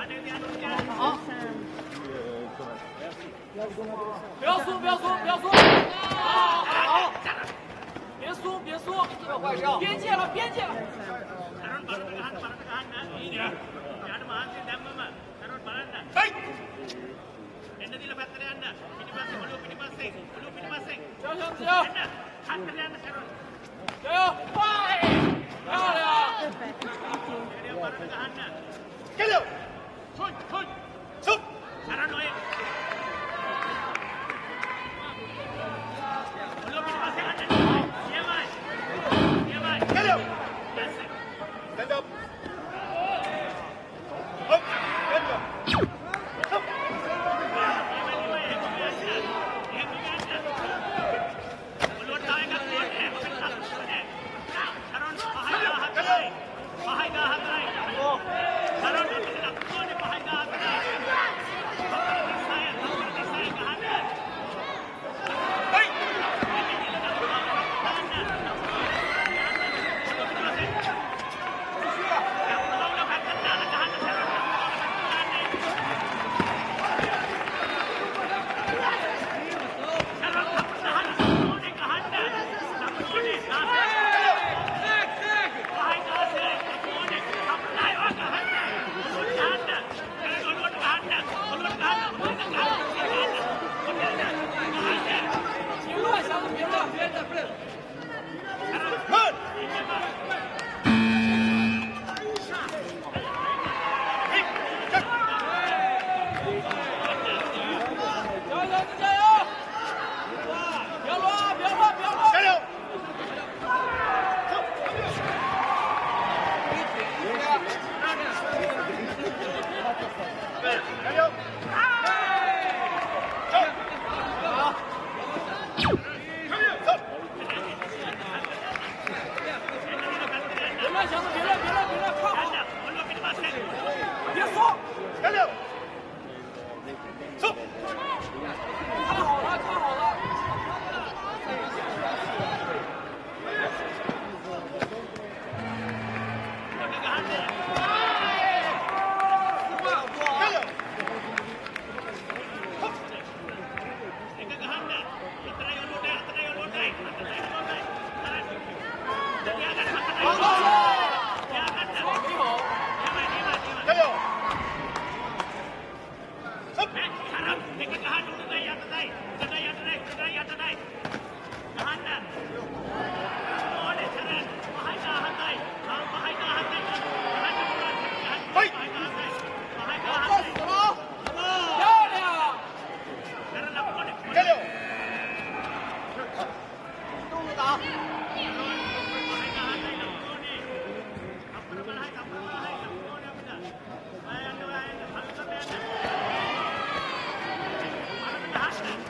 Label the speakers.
Speaker 1: 不要松，不要松，不要松！好，好，别松，别输！边界了，边界了！加油，加油！加油！快！漂亮！
Speaker 2: 加油！出出出！加油！Stand up！
Speaker 1: Allez 打！